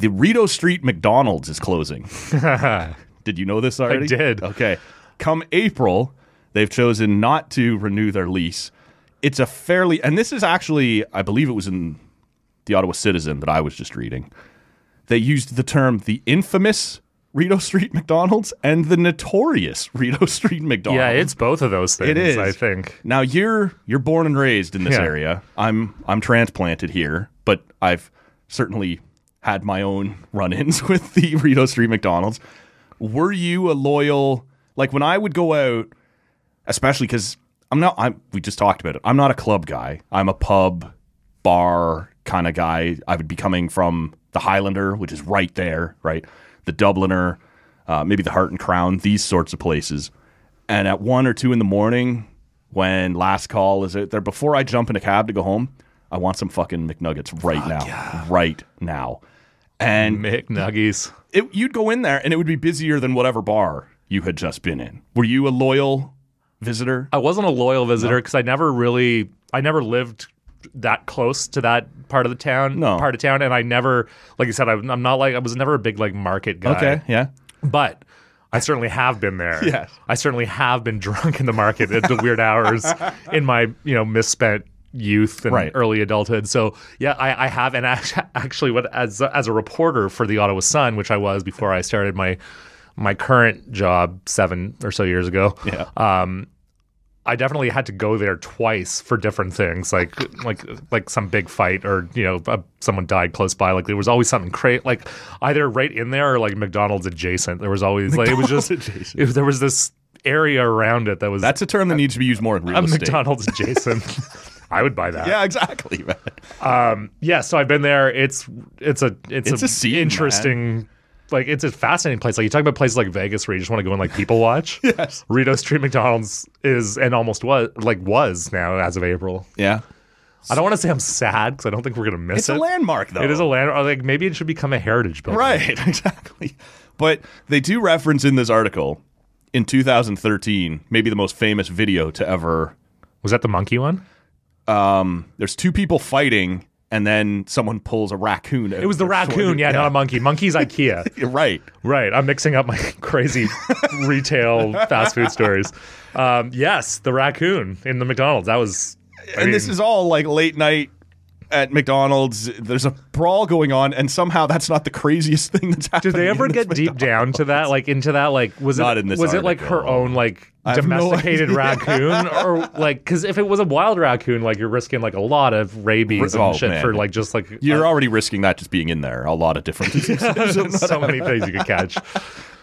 the Rideau Street McDonald's is closing. did you know this already? I did. Okay. Come April, they've chosen not to renew their lease. It's a fairly, and this is actually, I believe it was in the Ottawa Citizen that I was just reading. They used the term the infamous Rideau Street McDonald's and the notorious Rideau Street McDonald's. Yeah, it's both of those things. It is. I think. Now you're you're born and raised in this Yeah. area. I'm I'm transplanted here, but I've certainly had my own run-ins with the Rideau Street McDonald's. Were you a loyal like when I would go out, especially because I'm not. I'm. We just talked about it. I'm not a club guy. I'm a pub, bar kind of guy. I would be coming from the Highlander, which is right there, right? The Dubliner, uh, maybe the Heart and Crown, these sorts of places. And at one or two in the morning, when last call is out there, before I jump in a cab to go home, I want some fucking McNuggets right now, right now. And McNuggies. it, you'd go in there, and it would be busier than whatever bar you had just been in. Were you a loyal visitor? I wasn't a loyal visitor because I never really, I never lived that close to that part of the town, No. part of town, and I never, like you said, I'm, I'm not like I was never a big like market guy. Okay, yeah. but I certainly have been there. Yes. I certainly have been drunk in the market at the weird hours in my you know misspent youth and Right. early adulthood. So yeah, I, I have, and actually, what as as a reporter for the Ottawa Sun, which I was before I started my my current job seven or so years ago. Yeah. Um, I definitely had to go there twice for different things, like like like some big fight or you know uh, someone died close by. Like there was always something crazy, like either right in there or like McDonald's adjacent. There was always like it was just it, there was this area around it that was That's a term that needs to be used more in real a estate. McDonald's adjacent. I would buy that. Yeah, exactly, man. Um, yeah, so I've been there. It's it's a it's, It's a scene, interesting. Like it's a fascinating place. Like you talk about places like Vegas where you just want to go and like people watch. Yes. Rideau Street McDonald's is and almost was like was now as of April. Yeah. I don't want to say I'm sad because I don't think we're gonna miss It's it. It's a landmark, though. It is a landmark. Like maybe it should become a heritage building. Right, exactly. But they do reference in this article in 2013, maybe the most famous video to ever. Was that the monkey one? There's two people fighting, and then someone pulls a raccoon. It was the raccoon. Yeah, not a monkey. Monkey's IKEA. Right. right. I'm mixing up my crazy retail fast food stories. Um, yes, the raccoon in the McDonald's. That was. I and this is all like late night at McDonald's. There's a brawl going on, and somehow that's not the craziest thing that's happening. Did they ever get deep down to that? Like into that? Like was Not it in this was it like her own like Have no domesticated raccoon or like because if it was a wild raccoon, like you're risking like a lot of rabies and Oh, shit man. for like just like You're already risking that just being in there. A lot of different diseases. so many things you could catch.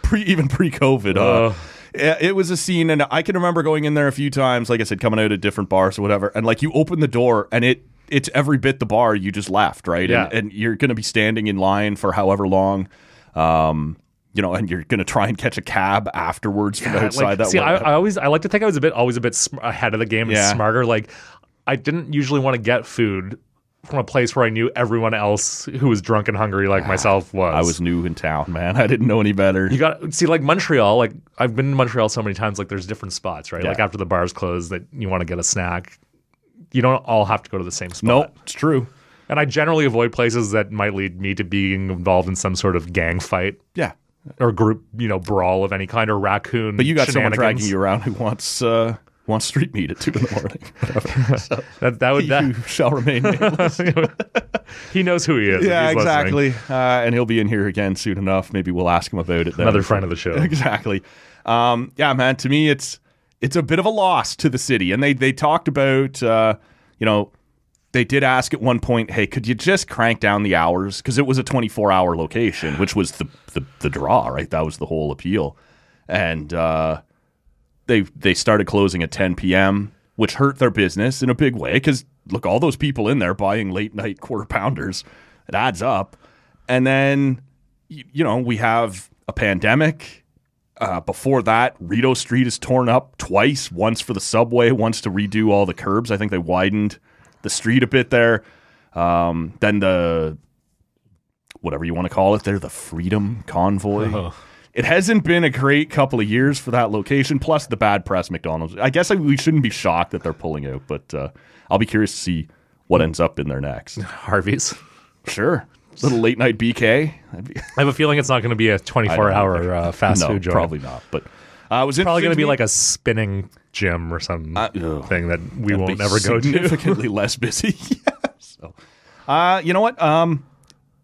pre even pre-COVID. Uh, Uh. yeah, it was a scene, and I can remember going in there a few times. Like I said, coming out at different bars or whatever, and like you open the door, and it it's every bit the bar you just left, right? Yeah. And, and you're going to be standing in line for however long. Um, you know, and you're going to try and catch a cab afterwards from outside like, that. see, I. I always I like to think I was a bit always a bit sm- ahead of the game, and Yeah. smarter. Like I didn't usually want to get food from a place where I knew everyone else who was drunk and hungry like ah, myself was. I was new in town, man. I didn't know any better. You got see like Montreal. Like I've been to Montreal so many times. Like there's different spots, right? Yeah. Like after the bars close, that you want to get a snack. You don't all have to go to the same spot. Nope, it's true. And I generally avoid places that might lead me to being involved in some sort of gang fight Yeah, or group, you know, brawl of any kind or raccoon. but you got someone dragging you around who wants uh, wants street meat at two in the morning. So, That that would that, shall remain nameless. he knows who he is. Yeah, exactly. Uh, and he'll be in here again soon enough. Maybe we'll ask him about it. Then. Another friend of the show. exactly. Um, yeah, man. To me, it's it's a bit of a loss to the city, and they they talked about uh, you know they did ask at one point, hey, could you just crank down the hours because it was a 24 hour location, which was the, the the draw, right? That was the whole appeal, and uh, they they started closing at 10 p.m., which hurt their business in a big way because look, all those people in there buying late night quarter pounders, it adds up, and then you know we have a pandemic. Uh, before that, Rideau Street is torn up twice. Once for the subway, once to redo all the curbs. I think they widened the street a bit there. Um, then the whatever you want to call it, there the Freedom Convoy. It hasn't been a great couple of years for that location. Plus the bad press McDonald's. I guess we shouldn't be shocked that they're pulling out, but uh, I'll be curious to see what ends up in there next. Harvey's. Sure. little late night BK. I have a feeling it's not going to be a 24 hour uh, fast no, food joint. probably not. But uh, it was Probably going to be like a spinning gym or something Uh, thing that we won't ever go to. significantly less busy. yeah. So, uh, you know what? Um,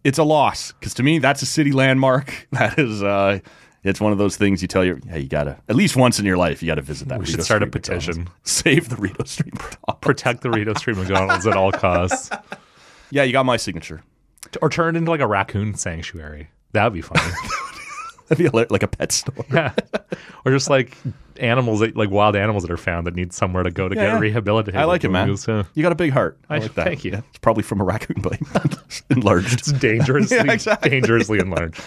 it's a loss because to me that's a city landmark. That is, uh, it's one of those things you tell your, hey, you gotta at least once in your life you gotta visit that. We Rideau should start a Street McDonald's. petition. Save the Rideau Street. McDonald's. Protect the Rideau Street McDonald's at all costs. Yeah, you got my signature. Or turn it into like a raccoon sanctuary. That would be funny. That'd be like- like a pet store. yeah. Or just like animals, that, like wild animals that are found that need somewhere to go to Yeah, yeah. get rehabilitated. I like it, man. So You got a big heart. I I- like that. thank you. Yeah, it's probably from a raccoon bite, enlarged. It's dangerously, Yeah, exactly. dangerously enlarged.